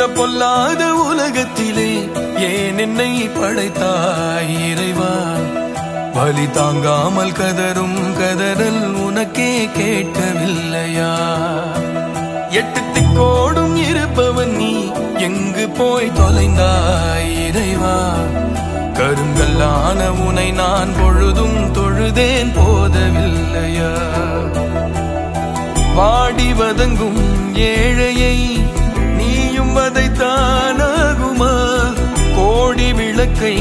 இந்த பொல்லாத உலகத்திலே ஏன் என்னை படைத்தாய் இறைவா? வலி தாங்காமல் கதரும் கதறல் உனக்கே கேட்கவில்லையா? எட்டு திக்கோடும் இருப்பவன் நீ எங்கு போய் தொலைந்தாய் இறைவா? கருங்கல்லான உனை நான் பொழுதும் தொழுதேன் போதவில்லையா? வாடி வதங்கும் ஏழையை என்பதை தானாகுமா கோடி விளக்கை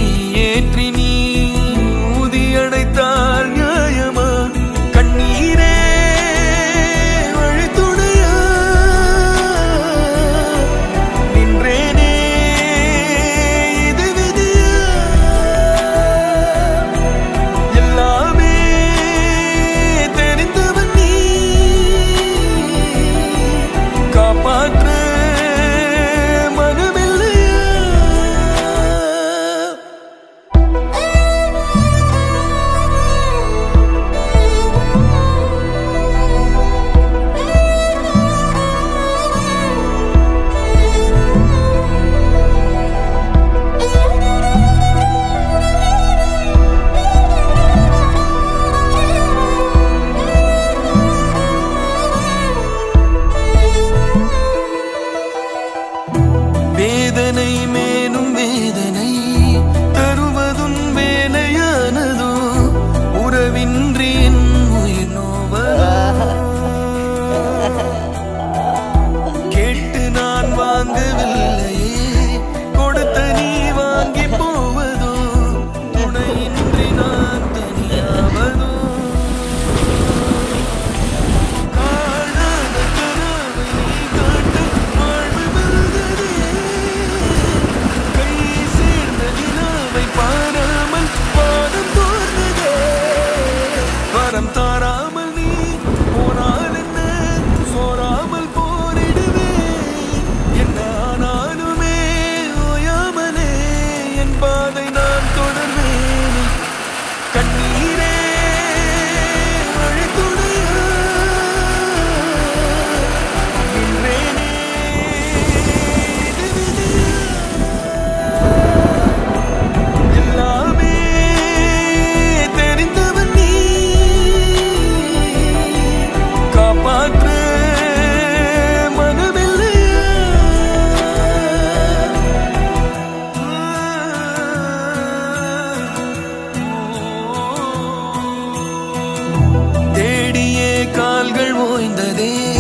கால்கள் ஓய்ந்ததே.